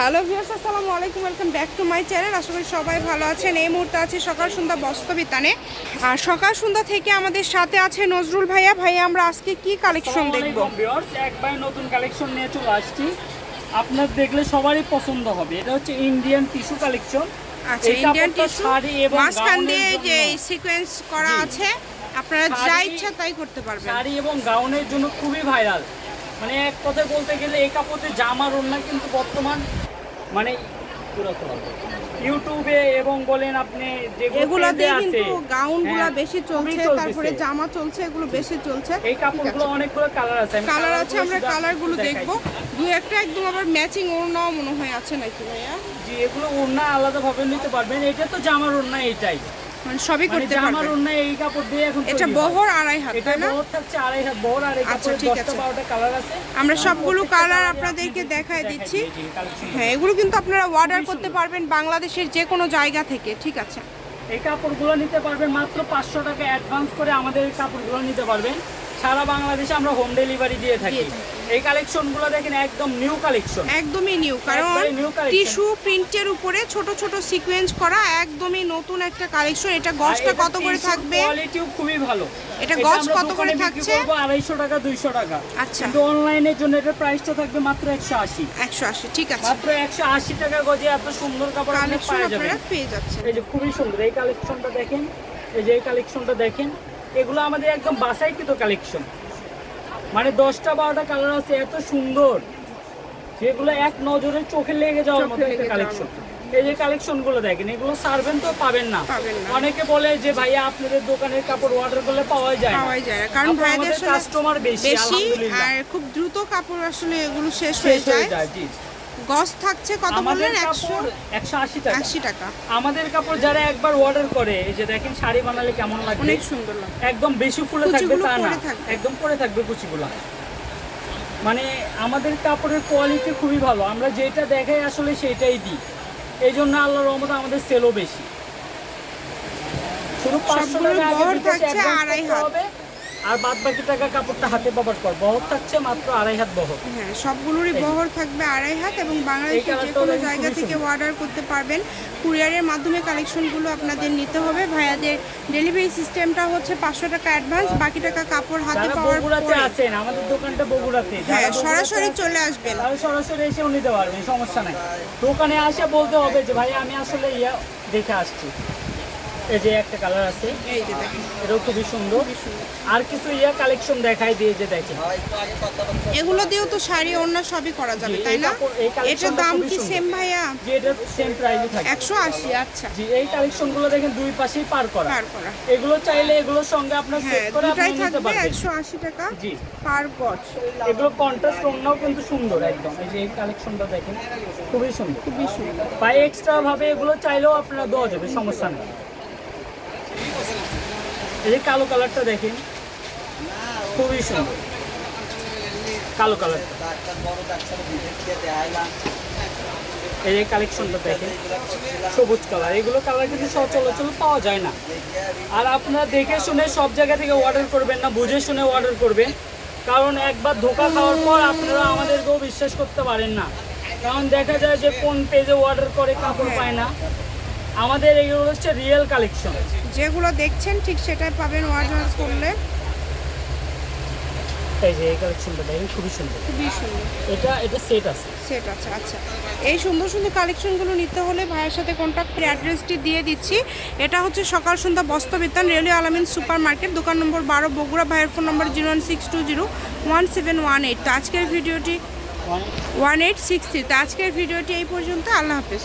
Hello viewers আসসালামু আলাইকুম welcome back to my channel. আশা করি সবাই ভালো আছেন। এই মুহূর্তে আছে সকাল সন্ধ্যা বস্তবিতানে আর সকাল সন্ধ্যা থেকে আমাদের সাথে আছে নজরুল ভাইয়া। ভাইয়া আমরা আজকে কি কালেকশন দেখব? ভিউয়ার্স একবার নতুন কালেকশন নিয়ে চলে আসছি। আপনার দেখলে সবারই পছন্দ হবে। এটা হচ্ছে ইন্ডিয়ান টিস্যু কালেকশন আচ্ছা ইন্ডিয়ান টিস্যু মাঝখান দিয়ে যে সিকোয়েন্স করা আছে আপনারা যা ইচ্ছা তাই করতে পারবেন। শাড়ি এবং গাউনের জন্য খুবই ভাইরাল মানে এক কথায় বলতে গেলে এই কাপড়ে জামার ওড়না কিন্তু বর্তমান মানে ইউটিউবে এবং বলেন আপনি এগুলো দিয়ে কিন্তু গাউনগুলো হ্যাঁ, বেশি চলছে তারপরে জামা চলছে এগুলো বেশি চলছে। এই কাপড়গুলো অনেকগুলো কালার আছে কালার আছে আমরা কালারগুলো দেখব দেখব। দু একটা একদম আবার ম্যাচিং ওড়নাও মনে হয় আছে নাকি ভাইয়া? জি এগুলো ওড়না আলাদাভাবে নিতে পারবেন এটা তো জামার ওড়না এটাই। মানে সবই মানে করতে পারবে। পারবেন ওড়না এই কাপড় দিয়ে এখন এটা বহর আড়াই হাত তাই না? বহর থাকছে আড়াই হাত বহর আর এই আচ্ছা, কালার আছে। আমরা সবগুলো কালার আপনাদেরকে দেখায় দিচ্ছি। হ্যাঁ এগুলো কিন্তু আপনারা অর্ডার করতে পারবেন বাংলাদেশের যে কোনো জায়গা থেকে ঠিক আছে? এই কাপড়গুলো নিতে পারবেন মাত্র পাঁচশো টাকা অ্যাডভান্স করে আমাদের এই কাপড়গুলো নিতে পারবেন। সারা বাংলাদেশে আমরা হোম ডেলিভারি দিয়ে থাকি। এই কালেকশনগুলো দেখেন একদম নিউ কালেকশন একদমই নিউ কারণ। টিস্যু প্রিন্টের উপরে ছোট ছোট সিকোয়েন্স করা একদমই নতুন একটা কালেকশন এটা গজটা কত করে থাকবে? কোয়ালিটিও খুবই ভালো। এটা গজ কত করে থাকছে? করব আড়াইশো টাকা দুইশো টাকা। আচ্ছা। কিন্তু অনলাইনের জন্য এটার প্রাইসটা থাকবে মাত্র একশো আশি। একশো আশি ঠিক আছে। মাত্র একশো আশি টাকা গজে এত সুন্দর কাপড় আপনি পেয়ে যাচ্ছেন। এই যে খুবই সুন্দর। এই কালেকশনটা দেখেন এই যে এই কালেকশনটা দেখেন এগুলো আমাদের একদম বাসাইকৃত কালেকশন মানে দশটা বারোটা কালার আছে এত সুন্দর। যেগুলো এক নজরে চোখে লেগে যাওয়ার মতো একটা কালেকশন এই যে কালেকশনগুলো দেখেন এগুলো সারবেন তো পাবেন না। অনেকে বলে যে ভাইয়া আপনাদের দোকানের কাপড় অর্ডার করলে পাওয়া যায় না। যায় কারণ ভাইদের কাস্টমার বেশি আর খুব দ্রুত কাপড় আসলে এগুলো শেষ হয়ে যায়। যায় জি। গজ থাকছে কত বললেন একশো কাপড় একশো আশি টাকা। আশি টাকা। আমাদের কাপড় যারা একবার অর্ডার করে এই যে দেখেন শাড়ি বানালে কেমন লাগবে অনেক সুন্দর লাগে। একদম বেশি ফুলে থাকবে তা না। একদম পরে থাকবে কুচিগুলো। মানে আমাদের কাপড়ের কোয়ালিটি খুবই ভালো। আমরা যেটা দেখাই আসলে সেটাই দিই। এই জন্য আল্লাহর রহমতে আমাদের সেলও বেশি। শুধু পাঁচশো সবগুলোর টাকা আড়াই হাত। হবে, আর বাদ বাকি টাকা কাপড়টা হাতে পাবার পর বহর থাকছে মাত্র আড়াই হাত বহর। হ্যাঁ সবগুলোরই বহর থাকবে আড়াই হাত এবং বাংলাদেশের যে কোনো জায়গা থেকে অর্ডার করতে পারবেন। কুরিয়ারের মাধ্যমে কালেকশনগুলো আপনাদের নিতে হবে। ভাইয়াদের ডেলিভারি সিস্টেমটা হচ্ছে পাঁচশো টাকা অ্যাডভান্স বাকি টাকা কাপড় হাতে পাওয়ার পরে। আছেন আমাদের দোকানটা বগুড়াতে। হ্যাঁ সরাসরি চলে আসবেন। সরাসরি এসেও নিতে পারবেন সমস্যা নাই। দোকানে আসে বলতে হবে যে ভাই আমি আসলে ইয়া দেখে আসছি। এই যে একটা কালার আছে এটাও খুবই সুন্দর। আর কিছু ইয়া কালেকশন দেখাই দিয়ে যে দেখেন। এগুলো দিয়েও তো শাড়ি ওড়না সবই করা যাবে তাই না? এটার দাম কি সেম ভাইয়া? যে এটা সেম প্রাইসে থাকে। একশো আশি আচ্ছা। জি এই কালেকশনগুলো দেখেন দুই পাশেই পার করা। পার করা। এগুলো চাইলে এগুলোর সঙ্গে আপনার সেট হ্যাঁ করে আপনি নিতে পারবেন। একশো আশি টাকা জি। পার গজ এগুলো কন্ট্রাস্ট অন্যও কিন্তু সুন্দর একদম। এই যে এই কালেকশনটা দেখেন খুবই সুন্দর। খুবই সুন্দর। বা এক্সট্রা ভাবে এগুলো চাইলেও আপনারা দেওয়া যাবে সমস্যা নেই। এই কালো কালারটা দেখেন, খুবই সুন্দর। কালো কালার। এই যে কালেকশনটা দেখেন, সবুজ কালার। এগুলো কালার কিন্তু সচলাচল পাওয়া যায় না। আর আপনারা দেখে শুনে সব জায়গা থেকে অর্ডার করবেন না, বুঝে শুনে অর্ডার করবেন। কারণ একবার ধোকা খাওয়ার পর আপনারা আমাদেরকেও বিশ্বাস করতে পারেন না। কারণ দেখা যায় যে কোন পেজে অর্ডার করে, কাপড় পায় না। আমাদের এগুলো হচ্ছে রিয়েল কালেকশন যেগুলো দেখছেন ঠিক সেটাই পাবেন অর্ডার করলে। এই যে এই কালেকশনটা দেখেন খুবই সুন্দর। খুবই সুন্দর। এটা এটা সেট আছে। সেট আছে আচ্ছা। এই সুন্দর সুন্দর কালেকশনগুলো নিতে হলে ভাইয়ের সাথে কন্ট্যাক্ট অ্যাড্রেসটি দিয়ে দিচ্ছি। এটা হচ্ছে সকাল সন্ধ্যা বস্তবিতান রেলওয়ে আলামিন সুপার মার্কেট দোকান নম্বর বারো বগুড়া ভাইয়ের phone number zero one six two zero one seven one eight তো আজকের ভিডিওটি ওয়ান এইট সিক্স থ্রি তো আজকের ভিডিওটি এই পর্যন্ত আল্লাহ হাফেজ।